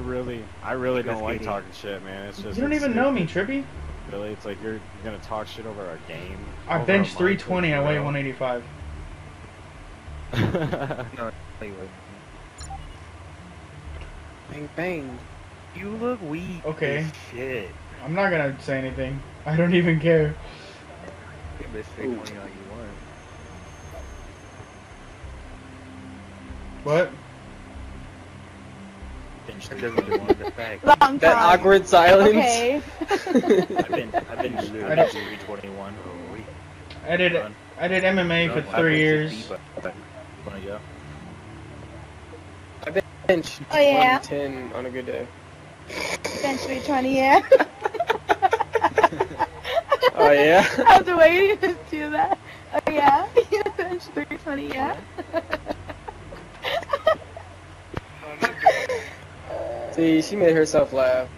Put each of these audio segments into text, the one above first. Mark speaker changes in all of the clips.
Speaker 1: really, I really don't like talking shit, man. It's just
Speaker 2: You don't
Speaker 1: it's
Speaker 2: even know me, Trippy.
Speaker 1: Really, it's like you're, you're gonna talk shit over a game.
Speaker 2: I bench 320. I weigh 185.
Speaker 3: No, you. Bang bang. You look weak.
Speaker 2: Okay.
Speaker 3: Shit.
Speaker 2: I'm not gonna say anything. I don't even care.
Speaker 3: You can bitch straight
Speaker 1: Ooh.
Speaker 3: 20 all you want.
Speaker 2: What?
Speaker 1: Bench
Speaker 3: That doesn't want the fact.
Speaker 4: Long
Speaker 5: That
Speaker 4: time.
Speaker 5: awkward silence.
Speaker 4: Okay.
Speaker 1: I've been, I've been,
Speaker 2: I
Speaker 1: I've
Speaker 2: don't-
Speaker 1: been 321.
Speaker 2: I did I did MMA
Speaker 1: No,
Speaker 2: for three years.
Speaker 1: 50, but- but- Wanna go?
Speaker 5: Bench
Speaker 4: Oh, yeah.
Speaker 5: 110 on a good day.
Speaker 4: Bench 320, yeah.
Speaker 5: Oh yeah.
Speaker 4: I was waiting to do that. Oh, yeah. Bench 320, yeah.
Speaker 5: See, she made herself laugh.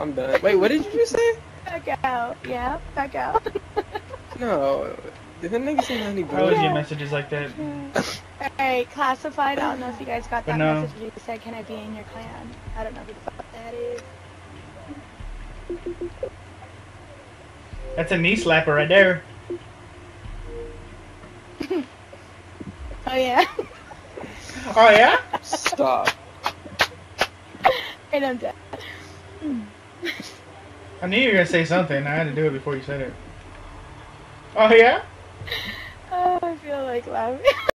Speaker 5: I'm done. Wait, what did you just say?
Speaker 4: Back out. Yeah, back out.
Speaker 5: No. Did that nigga say honey
Speaker 2: I always
Speaker 5: boy?
Speaker 2: get messages like that.
Speaker 4: Alright, classified. I don't know if you guys got that
Speaker 2: no.
Speaker 4: message. You said, can I be in your clan? I don't know who the fuck that is.
Speaker 2: That's a knee slapper right there.
Speaker 4: Oh, yeah.
Speaker 2: Oh yeah?
Speaker 5: Stop.
Speaker 4: And I'm dead.
Speaker 2: I knew you were gonna say something. I had to do it before you said it. Oh yeah?
Speaker 4: Oh, I feel like laughing.